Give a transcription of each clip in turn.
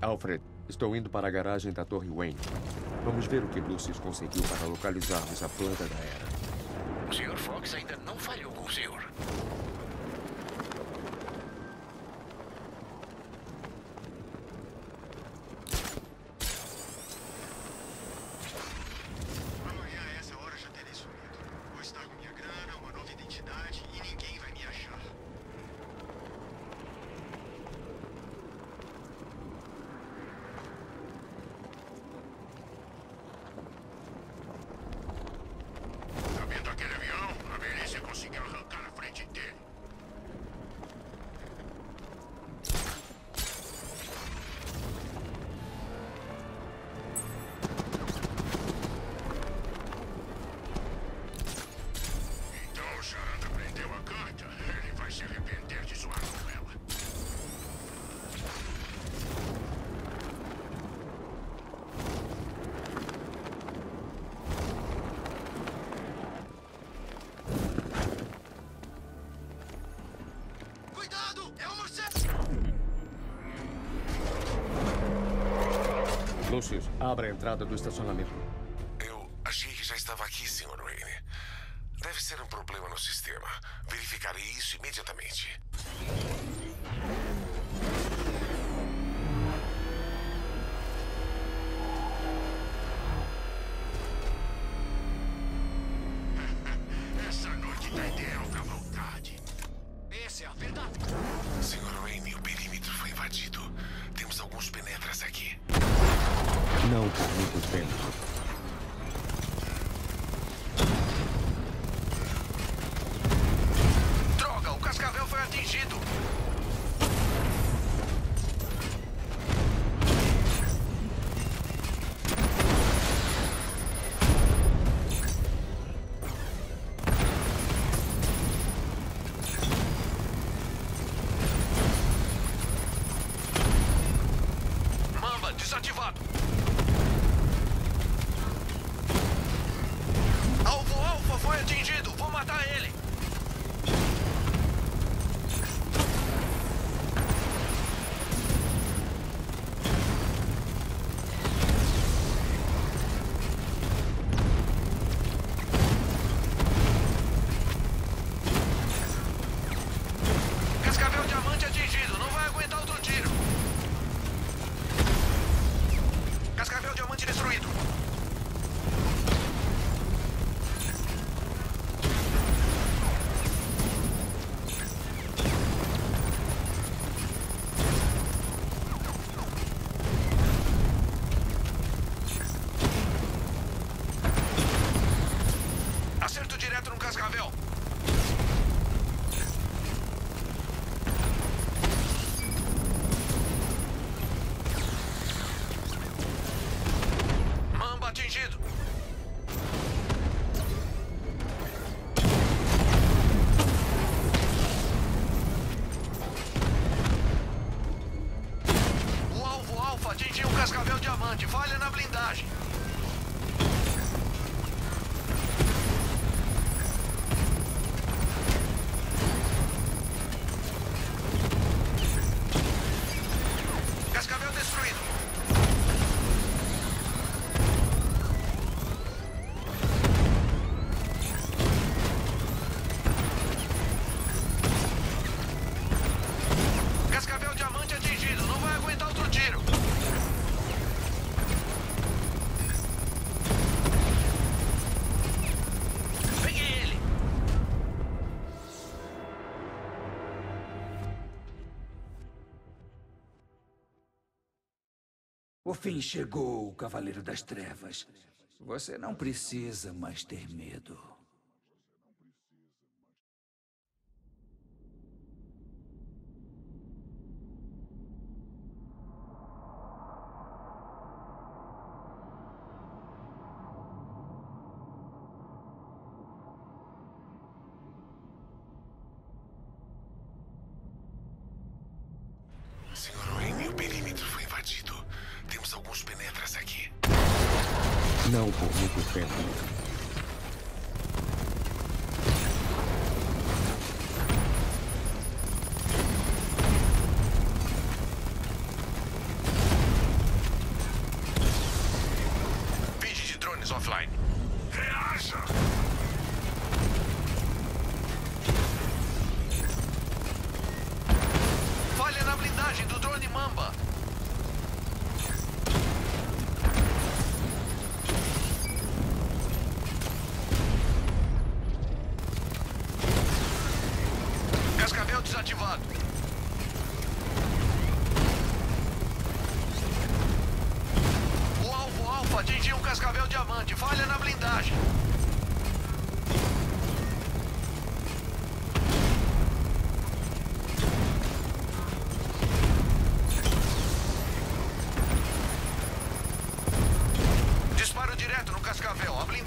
Alfred, estou indo para a garagem da Torre Wayne. Vamos ver o que Lucius conseguiu para localizarmos a planta da Era. O Sr. Fox ainda não falhou com o Sr. Lúcio, abra a entrada do estacionamento. destruído. fim chegou, Cavaleiro das Trevas. Você não precisa mais ter medo. aqui. Não vou muito tempo.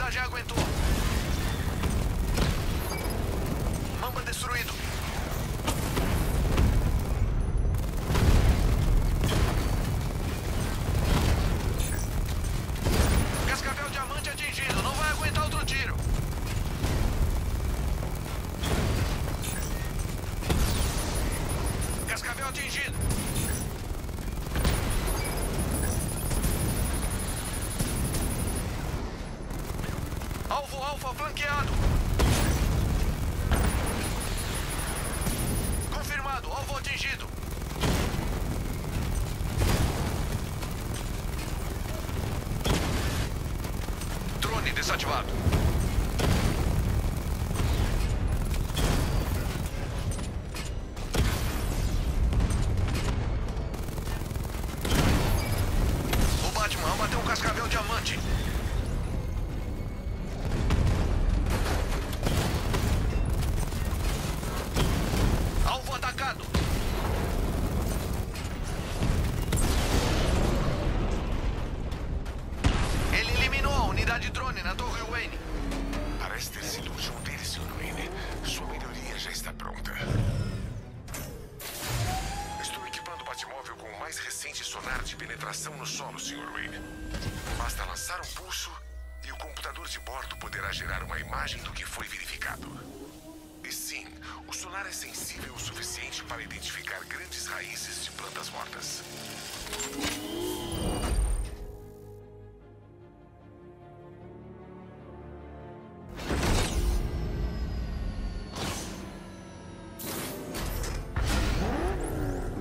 Blindagem aguentou. Drone desativado.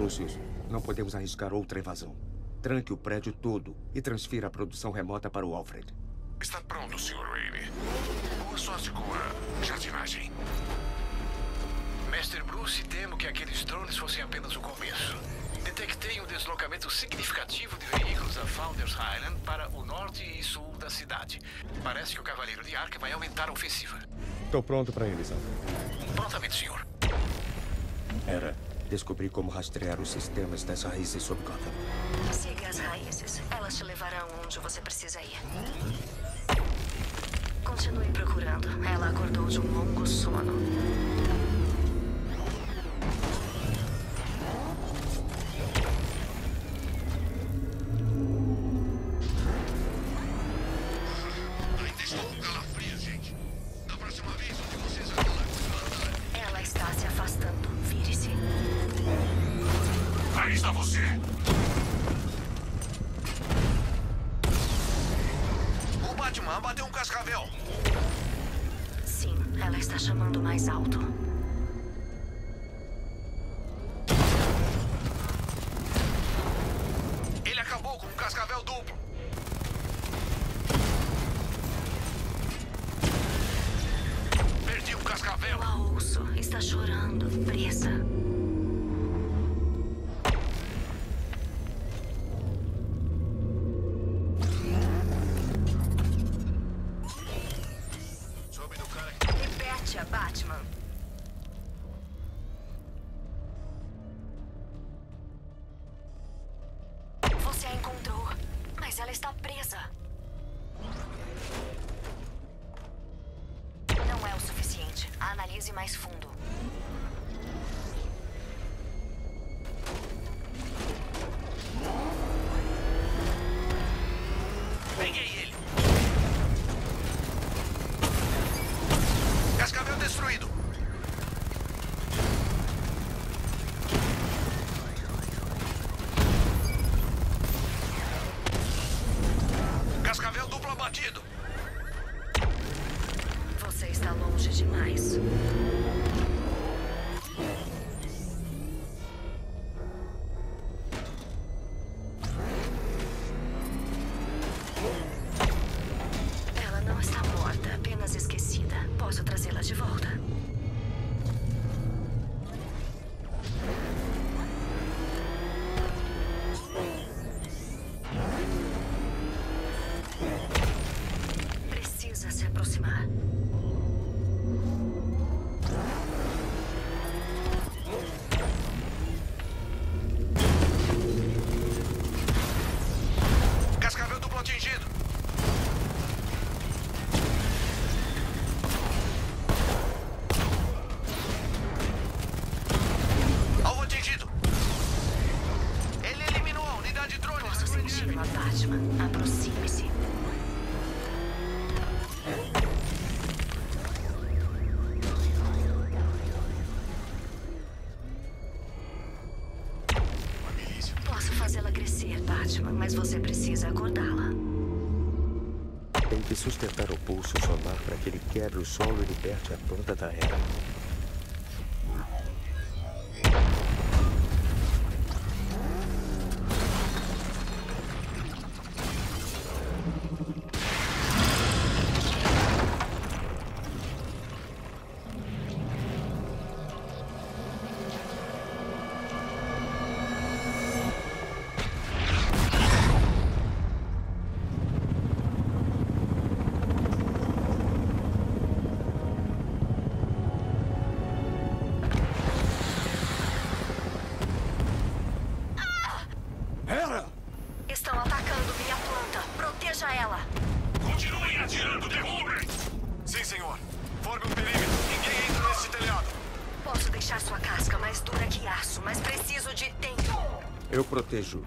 Lucius, não podemos arriscar outra invasão. Tranque o prédio todo e transfira a produção remota para o Alfred. Está pronto, Sr. Wayne. Boa sorte com a jardinagem. Mestre Bruce, temo que aqueles drones fossem apenas o começo. Detectei um deslocamento significativo de veículos da Founders Island para o norte e sul da cidade. Parece que o Cavaleiro de Arca vai aumentar a ofensiva. Estou pronto para eles, Alfred. Prontamente, senhor. Era. Descobri como rastrear os sistemas das raízes sob Gotham. Siga as raízes. Elas te levarão onde você precisa ir. Continue procurando. Ela acordou de um longo sono. Cascavel. Sim, ela está chamando mais alto. Batman. Você a encontrou, mas ela está presa. Não é o suficiente. Analise mais fundo. ojos mas você precisa acordá-la. Tem que sustentar o pulso sonar para que ele quebre o solo e liberte a planta da. Era! Eu protejo.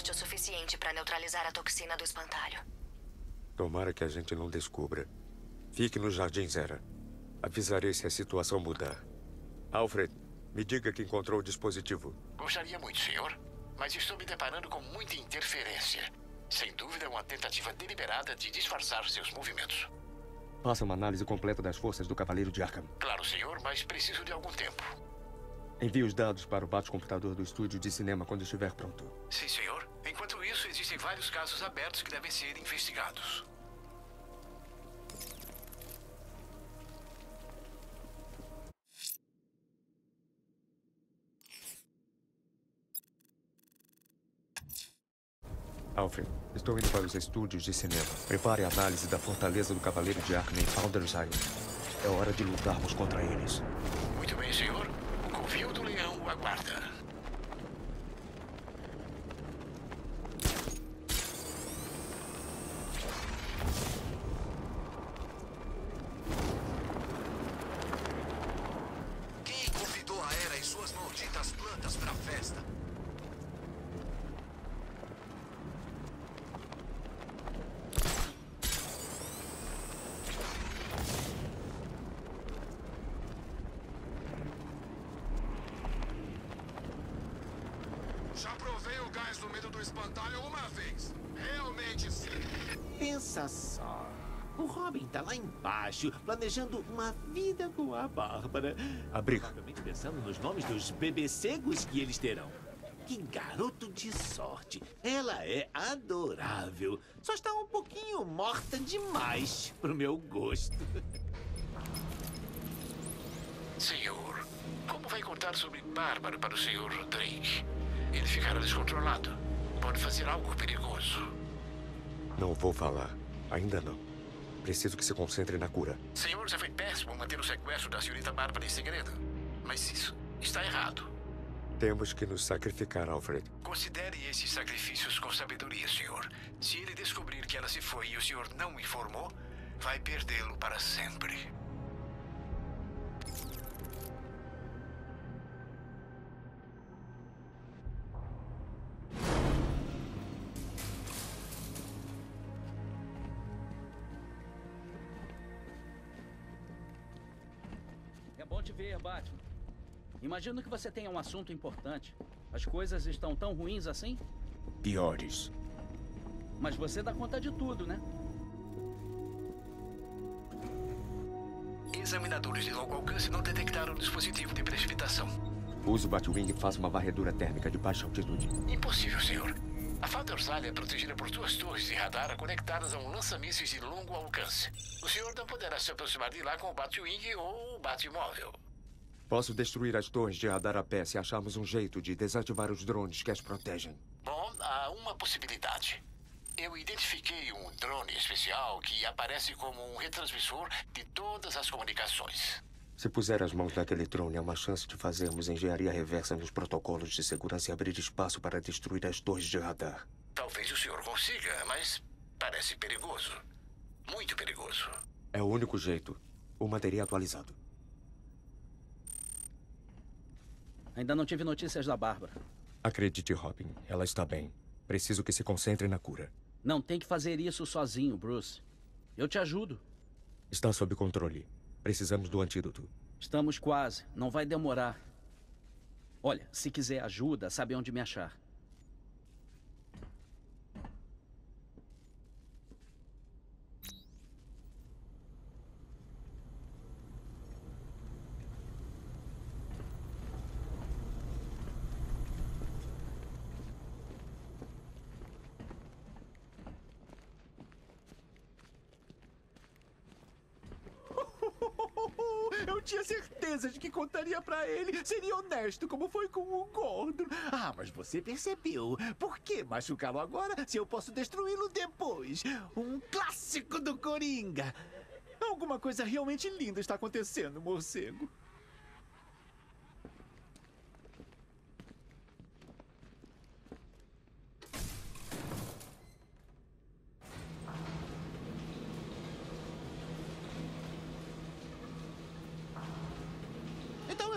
Forte o suficiente para neutralizar a toxina do espantalho. Tomara que a gente não descubra. Fique no Jardim Zera. Avisarei se a situação mudar. Alfred, me diga que encontrou o dispositivo. Gostaria muito, senhor. Mas estou me deparando com muita interferência. Sem dúvida, uma tentativa deliberada de disfarçar seus movimentos. Faça uma análise completa das forças do Cavaleiro de Arkham. Claro, senhor, mas preciso de algum tempo. Envie os dados para o bate-computador do estúdio de cinema quando estiver pronto. Sim, senhor. Isso, existem vários casos abertos que devem ser investigados. Alfred, estou indo para os estúdios de cinema. Prepare a análise da fortaleza do Cavaleiro de Arkham em Founders Island. É hora de lutarmos contra eles. Muito bem, senhor. O covil do leão aguarda. Espantalho uma vez. Realmente sim. Pensa só. O Robin tá lá embaixo, planejando uma vida com a Bárbara. Abrir. Provavelmente pensando nos nomes dos bebecegos que eles terão. Que garoto de sorte. Ela é adorável. Só está um pouquinho morta demais pro meu gosto. Senhor, como vai contar sobre Bárbara para o senhor Drake? Ele ficará descontrolado. Pode fazer algo perigoso. Não vou falar. Ainda não. Preciso que se concentre na cura. Senhor, já foi péssimo manter o sequestro da senhorita Bárbara em segredo. Mas isso está errado. Temos que nos sacrificar, Alfred. Considere esses sacrifícios com sabedoria, senhor. Se ele descobrir que ela se foi e o senhor não informou, vai perdê-lo para sempre. Imagino que você tenha um assunto importante. As coisas estão tão ruins assim? Piores. Mas você dá conta de tudo, né? Examinadores de longo alcance não detectaram o dispositivo de precipitação. Use o Batwing e faça uma varredura térmica de baixa altitude. Impossível, senhor. A Island é protegida por duas torres de radar conectadas a um lança-mísseis de longo alcance. O senhor não poderá se aproximar de lá com o Batwing ou o Batmóvel. Posso destruir as torres de radar a pé se acharmos um jeito de desativar os drones que as protegem. Bom, há uma possibilidade. Eu identifiquei um drone especial que aparece como um retransmissor de todas as comunicações. Se puser as mãos naquele drone, há uma chance de fazermos engenharia reversa nos protocolos de segurança e abrir espaço para destruir as torres de radar. Talvez o senhor consiga, mas parece perigoso. Muito perigoso. É o único jeito. O material atualizado. Ainda não tive notícias da Bárbara. Acredite, Robin. Ela está bem. Preciso que se concentre na cura. Não tem que fazer isso sozinho, Bruce. Eu te ajudo. Está sob controle. Precisamos do antídoto. Estamos quase. Não vai demorar. Olha, se quiser ajuda, sabe onde me achar. Eu tinha certeza de que contaria pra ele. Seria honesto, como foi com o Gordon. Ah, mas você percebeu. Por que machucá-lo agora se eu posso destruí-lo depois? Um clássico do Coringa. Alguma coisa realmente linda está acontecendo, morcego.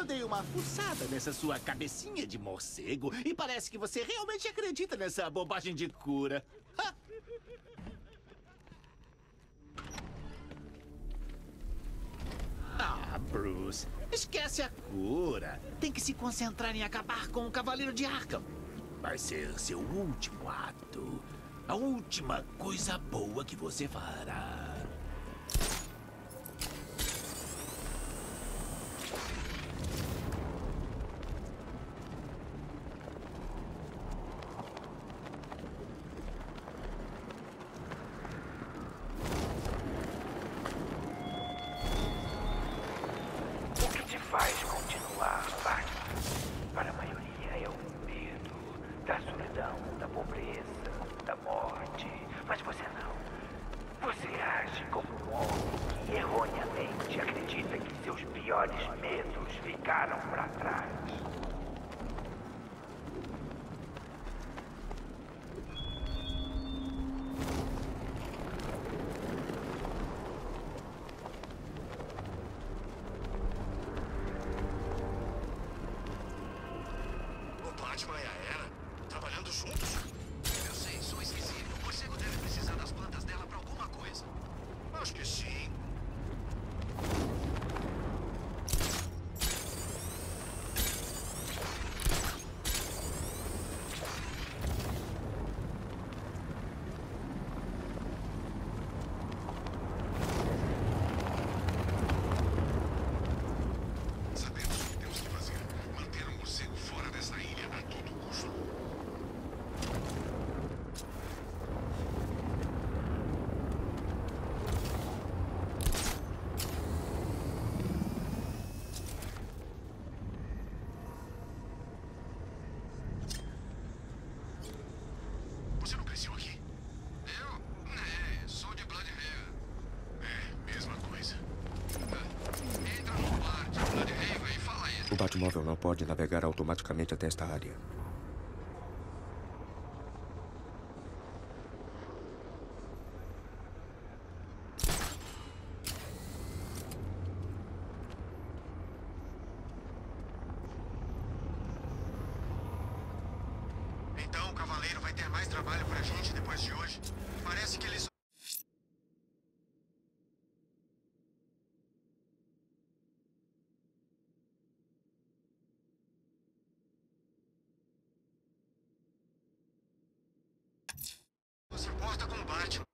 Eu dei uma fuçada nessa sua cabecinha de morcego e parece que você realmente acredita nessa bobagem de cura. Ha! Ah, Bruce, esquece a cura. Tem que se concentrar em acabar com o Cavaleiro de Arkham. Vai ser seu último ato. A última coisa boa que você fará. O Batman e a Era trabalhando juntos? Eu sei, sou esquisito. O morcego deve precisar das plantas dela pra alguma coisa. Acho que sim. Batmóvel não pode navegar automaticamente até esta área. Então o Cavaleiro vai ter mais trabalho pra gente depois de hoje. Parece que ele só... se importa com o Batman.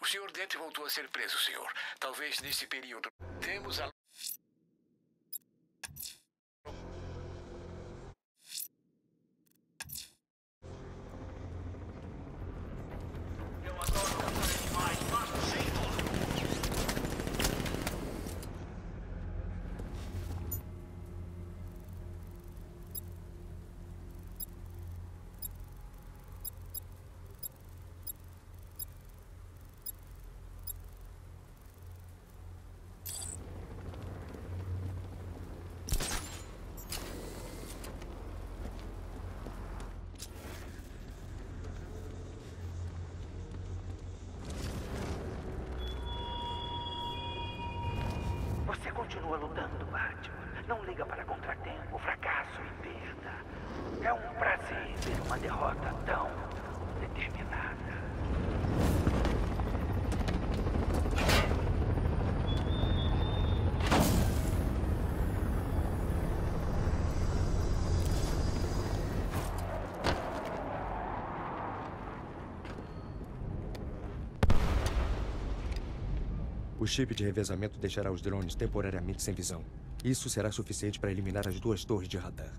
O Sr. Dent voltou a ser preso, senhor. Talvez nesse período. Temos a. continua lutando, Batman. Não liga para contratempo, fracasso e perda. É um prazer ver uma derrota tão determinada. O chip de revezamento deixará os drones temporariamente sem visão. Isso será suficiente para eliminar as duas torres de radar.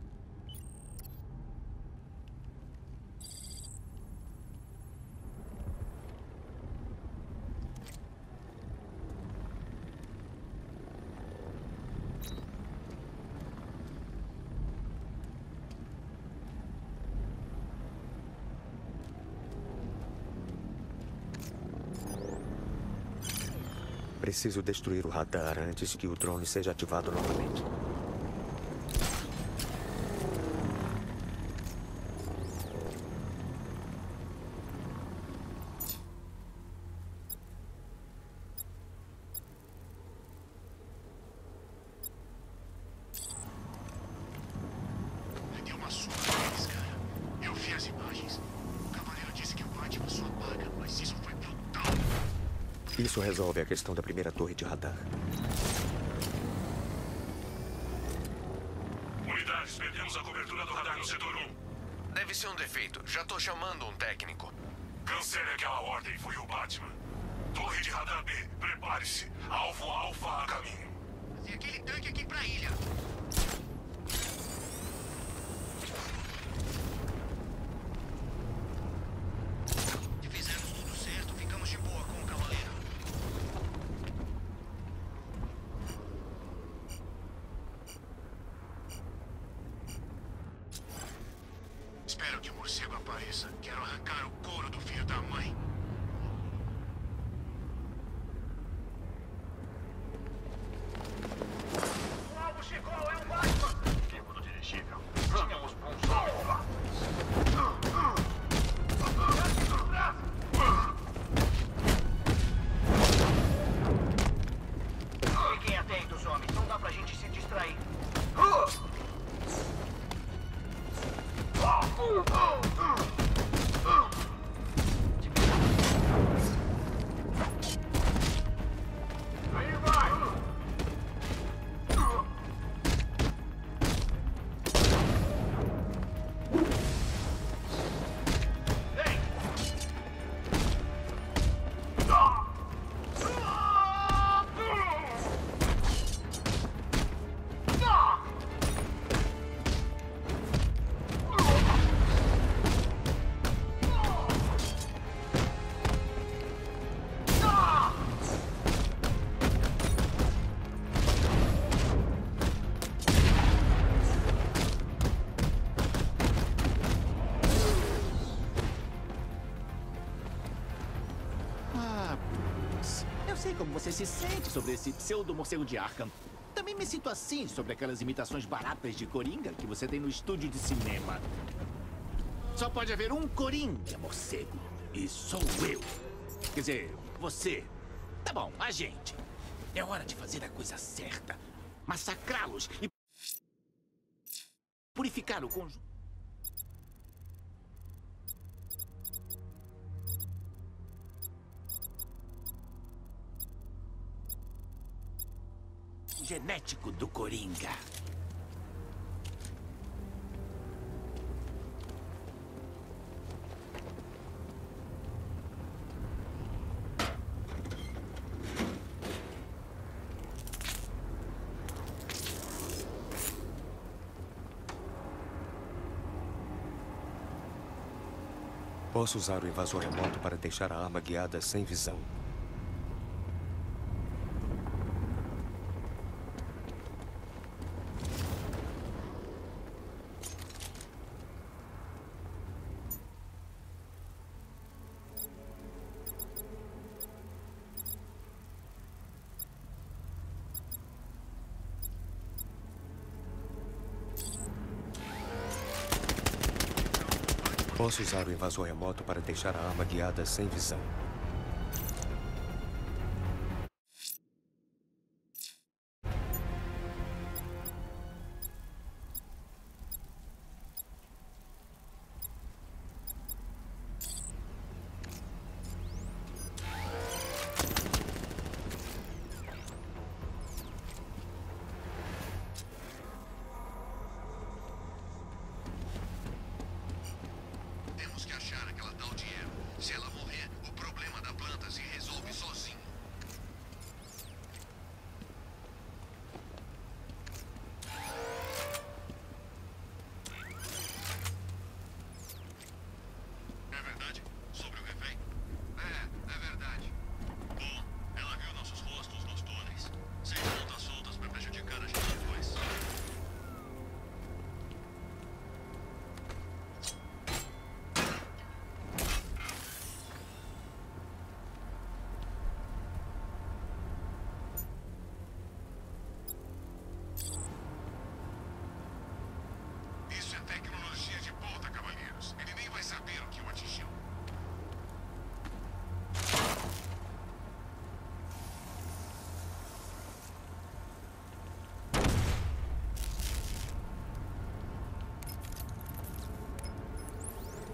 Preciso destruir o radar antes que o drone seja ativado novamente. Questão da primeira torre de radar. Unidades, perdemos a cobertura do radar no setor 1. Deve ser um defeito. Já tô chamando um como você se sente sobre esse pseudo-morcego de Arkham. Também me sinto assim sobre aquelas imitações baratas de Coringa que você tem no estúdio de cinema. Só pode haver um Coringa, morcego. E sou eu. Quer dizer, você. Tá bom, a gente. É hora de fazer a coisa certa. Massacrá-los e purificar o conjunto. Genético do Coringa. Posso usar o invasor remoto para deixar a arma guiada sem visão. Posso usar o invasor remoto para deixar a arma guiada sem visão.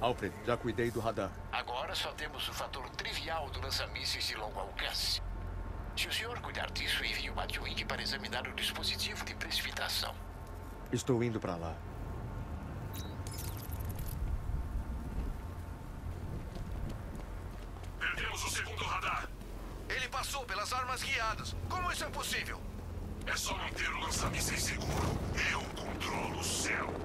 Alfred, já cuidei do radar. Agora só temos o fator trivial do lança-mísseis de longo alcance. Se o senhor cuidar disso, envie o Batwing para examinar o dispositivo de precipitação. Estou indo para lá. Perdemos o segundo radar. Ele passou pelas armas guiadas. Como isso é possível? É só manter o lança-mísseis seguro. Eu controlo o céu.